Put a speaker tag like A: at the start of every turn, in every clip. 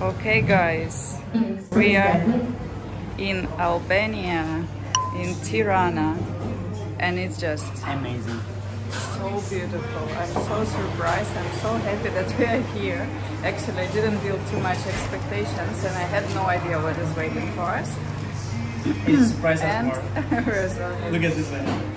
A: Okay, guys, we are in Albania, in Tirana, and it's just
B: Amazing.
A: so beautiful. I'm so surprised. I'm so happy that we are here. Actually, I didn't build too much expectations, and I had no idea what is waiting for us.
B: It's surprise us
A: And we're so happy.
B: Look at this one.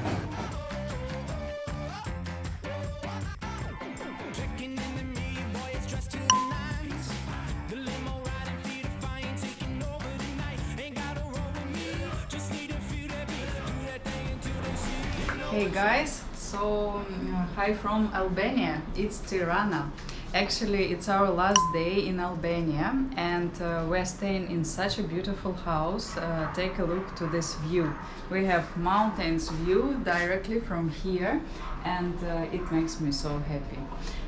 A: Hey guys, so um, hi from Albania. It's Tirana. Actually, it's our last day in Albania, and uh, we're staying in such a beautiful house. Uh, take a look to this view. We have mountains view directly from here, and uh, it makes me so happy.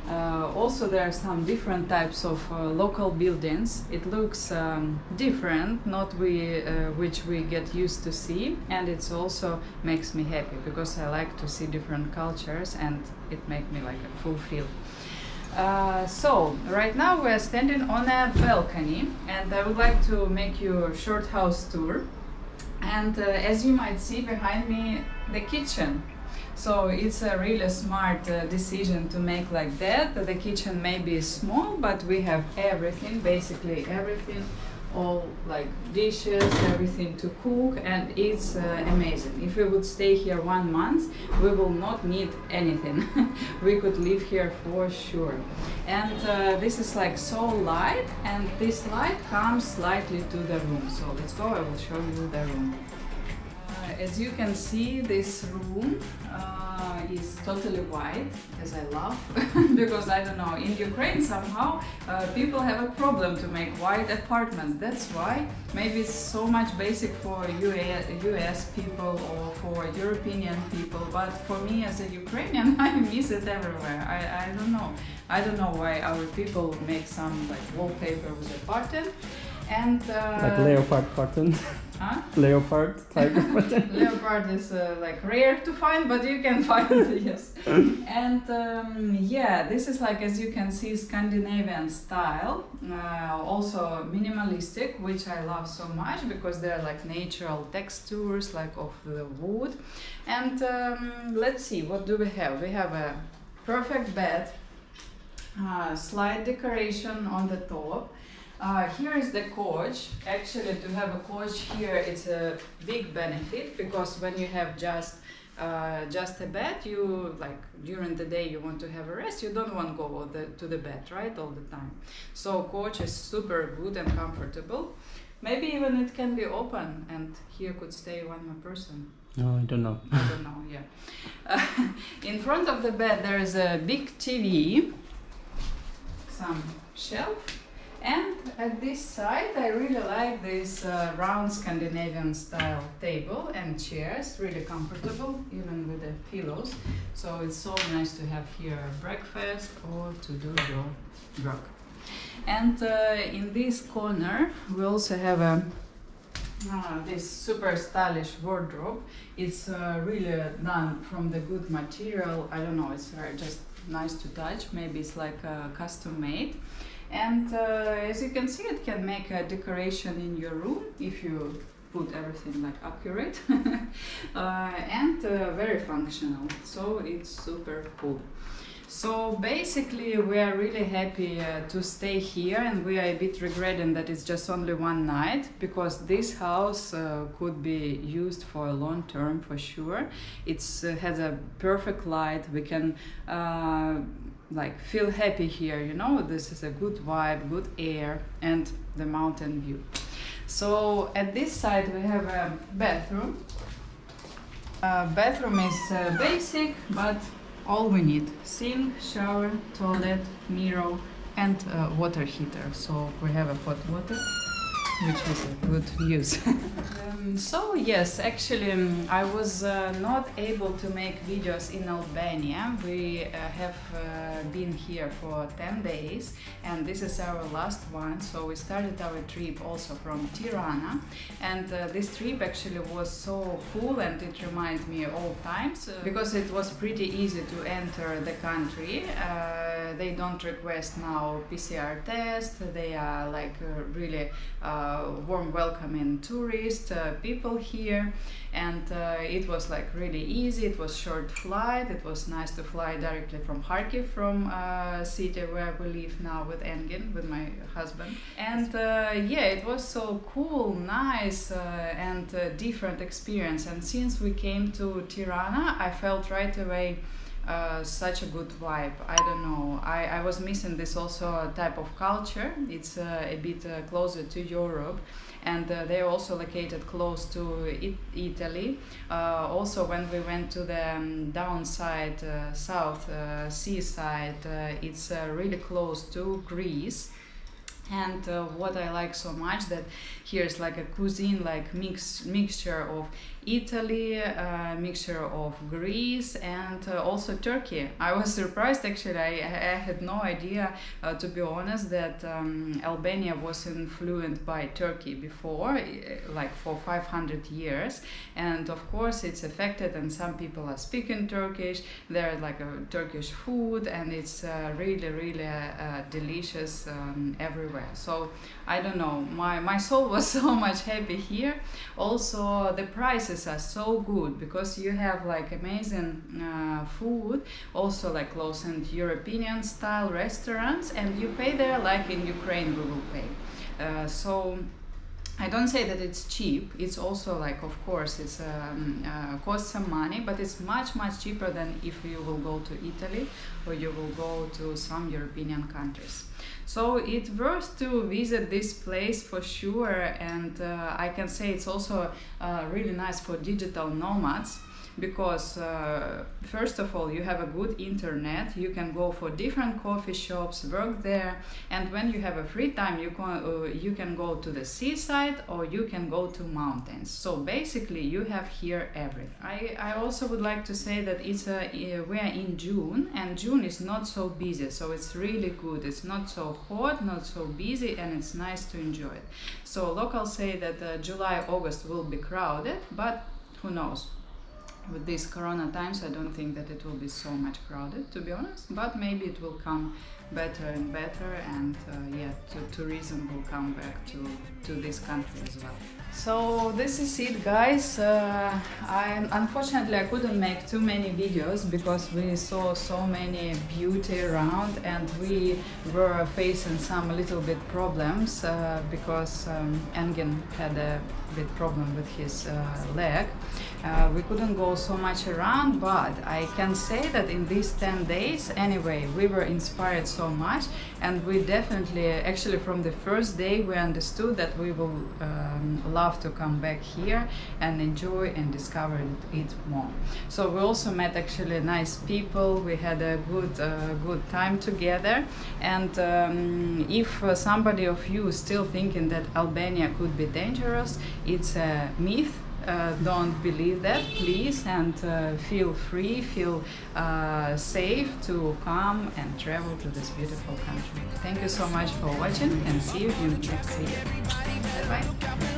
A: Uh, also, there are some different types of uh, local buildings. It looks um, different, not we uh, which we get used to see, and it also makes me happy because I like to see different cultures, and it makes me like fulfill. Uh, so right now we're standing on a balcony, and I would like to make you a short house tour. And uh, as you might see behind me, the kitchen. So it's a really smart uh, decision to make like that. The kitchen may be small, but we have everything, basically everything, all like dishes, everything to cook, and it's uh, amazing. If we would stay here one month, we will not need anything. we could live here for sure. And uh, this is like so light, and this light comes slightly to the room. So let's go. I will show you the room. As you can see, this room uh, is totally white, as I love, because I don't know, in Ukraine somehow uh, people have a problem to make white apartments. That's why maybe it's so much basic for UA, US people or for European people, but for me as a Ukrainian, I miss it everywhere. I, I don't know. I don't know why our people make some like wallpaper with a pattern. And uh,
B: Like leopard pattern.
A: huh?
B: leopard type of.
A: Leopard is uh, like rare to find, but you can find it, yes. And um, yeah, this is like, as you can see, Scandinavian style, uh, also minimalistic, which I love so much because they're like natural textures, like of the wood. And um, let's see, what do we have? We have a perfect bed, uh, slide decoration on the top. Uh, here is the couch. Actually, to have a couch here, it's a big benefit because when you have just uh, just a bed, you like during the day you want to have a rest. You don't want to go the, to the bed right all the time. So couch is super good and comfortable. Maybe even it can be open, and here could stay one more person.
B: No, I don't know.
A: I don't know, yeah. Uh, in front of the bed there is a big TV, some shelf, and at this side I really like this uh, round Scandinavian style table and chairs, really comfortable, even with the pillows. So it's so nice to have here breakfast or to do your work. And uh, in this corner we also have a Ah, this super stylish wardrobe. It's uh, really done from the good material. I don't know, it's very just nice to touch. Maybe it's like uh, custom made. And uh, as you can see, it can make a decoration in your room if you put everything like accurate uh, and uh, very functional. So it's super cool. So basically, we are really happy uh, to stay here, and we are a bit regretting that it's just only one night because this house uh, could be used for a long term for sure. It's uh, has a perfect light. We can like feel happy here. You know, this is a good vibe, good air, and the mountain view. So at this side we have a bathroom. Uh, bathroom is uh, basic, but all we need sink shower toilet mirror and uh, water heater so we have a hot water which is a good use. Um, so yes actually um, i was uh, not able to make videos in albania. We uh, have uh, been here for 10 days and this is our last one. So we started our trip also from tirana and uh, this trip actually was so cool and it reminds me all times uh, because it was pretty easy to enter the country uh, they don't request now PCR test. They are like uh, really uh, warm welcoming tourist uh, people here, and it was like really easy. It was short flight. It was nice to fly directly from Kharkiv, from city where we live now with Engin, with my husband. And yeah, it was so cool, nice, and different experience. And since we came to Tirana, I felt right away. Uh, such a good vibe. I don't know. I, I was missing this also type of culture. It's uh, a bit uh, closer to Europe, and uh, they're also located close to it- Italy. Uh, also, when we went to the um, downside, south seaside, it's really close to Greece. And uh, what I like so much that here's like a cuisine like mix mixture of Italy, uh, mixture of Greece, and uh, also Turkey. I was surprised actually. I, I had no idea, uh, to be honest, that um, Albania was influenced by Turkey before, eh, like for 500 years. And of course, it's affected, and some people are speaking Turkish. There's like a Turkish food, and it's uh, really, really uh, delicious um, everywhere. So I don't know. My my soul was so much happy here. Also, the prices are so good because you have like amazing uh, food, also like close and European style restaurants, and you pay there like in Ukraine we will pay. Uh, so. I don't say that it's cheap. It's also like, of course, it's um, uh, costs some money, but it's much much cheaper than if you will go to Italy or you will go to some European countries. So it's worth to visit this place for sure, and uh, I can say it's also uh, really nice for digital nomads because uh, first of all you have a good internet you can go for different coffee shops work there and when you have a free time you can uh, you can go to the seaside or you can go to mountains. So basically you have here everything. I, I also would like to say that it's a, uh, we are in june and june is not so busy so it's really good. It's not so hot not so busy and it's nice to enjoy it. So locals say that uh, july august will be crowded but who knows with these corona times i don't think that it will be so much crowded to be honest but maybe it will come better and better and uh, yeah to, tourism will come back to to this country as well. So this is it guys. Uh, I unfortunately I couldn't make too many videos because we saw so many beauty around and we were facing some little bit problems uh, because um, Engin had a bit problem with his uh, leg. Uh, we couldn't go so much around but I can say that in these 10 days anyway we were inspired so much. And we definitely actually from the first day we understood that we will um, love to come back here and enjoy and discover it, more. So we also met actually nice people. We had a good uh, good time together. And um, if uh, somebody of you still thinking that Albania could be dangerous it's a myth uh, don't believe that please and uh, feel free feel uh, safe to come and travel to this beautiful country. Thank you so much for watching and see you in the next video. Bye bye